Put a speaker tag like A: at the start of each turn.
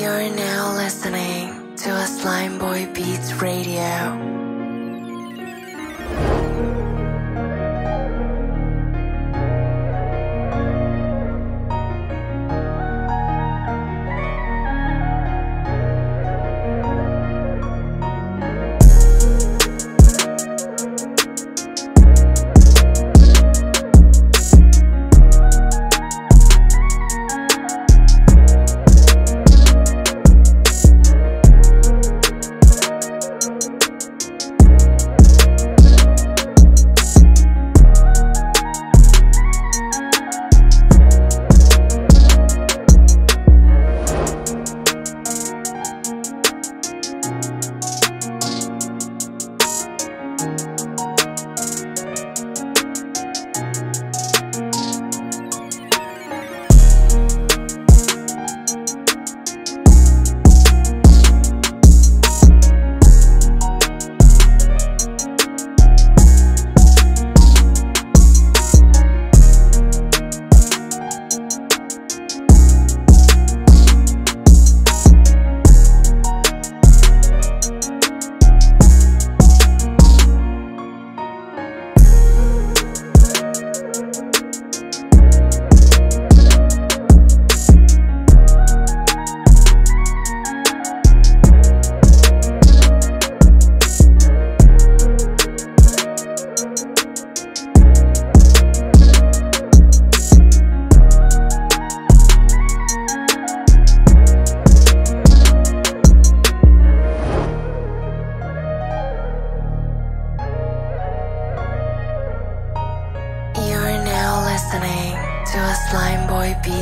A: You're now listening to a Slime Boy Beats Radio. You're now listening to a Slime Boy Radio.